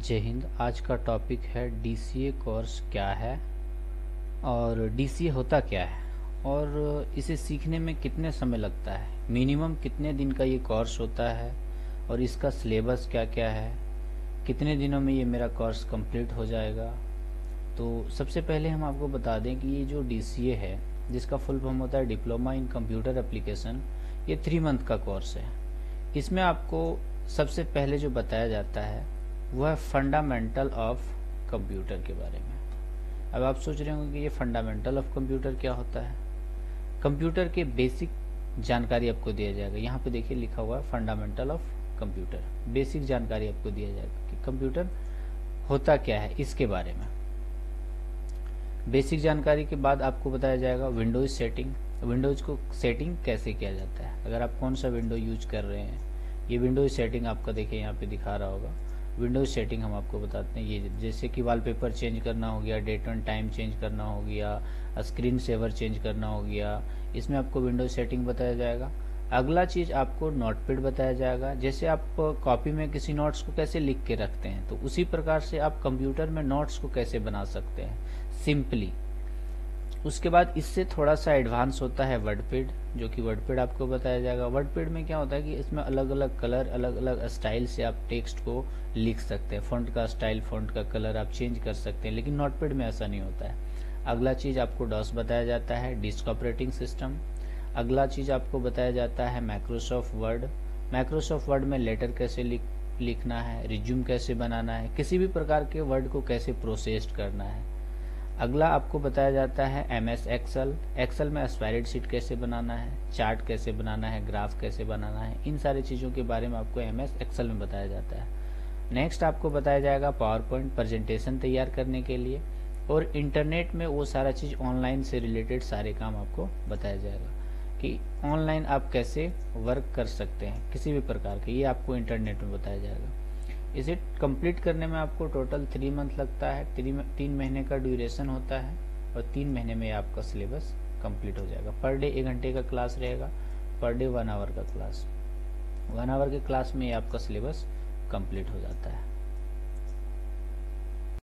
जय हिंद। आज का टॉपिक है डीसीए कोर्स क्या है और डीसीए होता क्या है और इसे सीखने में कितने समय लगता है? मिनिमम कितने दिन का ये कोर्स होता है और इसका सिलेबस क्या क्या है? कितने दिनों में ये मेरा कोर्स कंप्लीट हो जाएगा? तो सबसे पहले हम आपको बता दें कि ये जो डीसीए है, जिसका फुल फॉर्म होता है डिप्लोमा इन कंप्यूटर एप्लीकेशन ये थ्री मंथ का कोर्स है। इसमें आपको सबसे पहले जो बताया जाता है वो है फंडामेंटल ऑफ़ कंप्यूटर के बारे में। अब आप सोच रहे होंगे कि ये फंडामेंटल ऑफ़ कंप्यूटर क्या होता है? कंप्यूटर के बेसिक जानकारी आपको दिया जाएगा। यहाँ पे देखिए लिखा हुआ है फंडामेंटल ऑफ़ कंप्यूटर बेसिक जानकारी आपको दिया जाएगा कि कंप्यूटर होता क्या है इसके बारे में। बेसिक जानकारी के बाद आपको बताया जाएगा विंडोज़ सेटिंग विंडोज़ को सेटिंग कैसे किया जाता है? अगर आप कौन सा विंडो यूज़ कर रहे हैं, ये विंडोज़ सेटिंग आपका देखिए यहाँ पे दिखा रहा होगा। विंडोज़ सेटिंग हम आपको बताते हैं। ये जैसे कि वॉलपेपर चेंज करना हो गया डेट एंड टाइम चेंज करना हो गया स्क्रीन सेवर चेंज करना हो गया, इसमें आपको विंडोज़ सेटिंग बताया जाएगा। अगला चीज़ आपको नोटपेड बताया जाएगा। जैसे आप कॉपी में किसी नोट्स को कैसे लिख के रखते हैं तो उसी प्रकार से आप कंप्यूटर में नोट्स को कैसे बना सकते हैं। सिंपली उसके बाद इससे थोड़ा सा एडवांस होता है वर्डपेड जो कि वर्डपेड आपको बताया जाएगा। वर्डपेड में क्या होता है कि इसमें अलग अलग कलर अलग अलग स्टाइल से आप टेक्स्ट को लिख सकते हैं। फॉन्ट का स्टाइल फॉन्ट का कलर आप चेंज कर सकते हैं, लेकिन नोटपेड में ऐसा नहीं होता है। अगला चीज़ आपको डॉस बताया जाता है डिस्क ऑपरेटिंग सिस्टम अगला चीज़ आपको बताया जाता है माइक्रोसॉफ्ट वर्ड माइक्रोसॉफ्ट वर्ड में लेटर कैसे लिख, लिखना है रिज्यूम कैसे बनाना है, किसी भी प्रकार के वर्ड को कैसे प्रोसेस्ड करना है। अगला आपको बताया जाता है एम एस एक्सल एक्सल में स्पायरेड सीट कैसे बनाना है चार्ट कैसे बनाना है ग्राफ कैसे बनाना है, इन सारी चीज़ों के बारे में आपको एम एस एक्सल में बताया जाता है। नेक्स्ट आपको बताया जाएगा पावर पॉइंट प्रजेंटेशन तैयार करने के लिए और इंटरनेट में वो सारा चीज़ ऑनलाइन से रिलेटेड सारे काम आपको बताया जाएगा कि ऑनलाइन आप कैसे वर्क कर सकते हैं, किसी भी प्रकार के, ये आपको इंटरनेट में बताया जाएगा। इसे कंप्लीट करने में आपको टोटल थ्री मंथ लगता है? तीन महीने का ड्यूरेशन होता है और तीन महीने में आपका सिलेबस कंप्लीट हो जाएगा। पर डे एक घंटे का क्लास रहेगा पर डे वन आवर का क्लास वन आवर के क्लास में आपका सिलेबस कंप्लीट हो जाता है।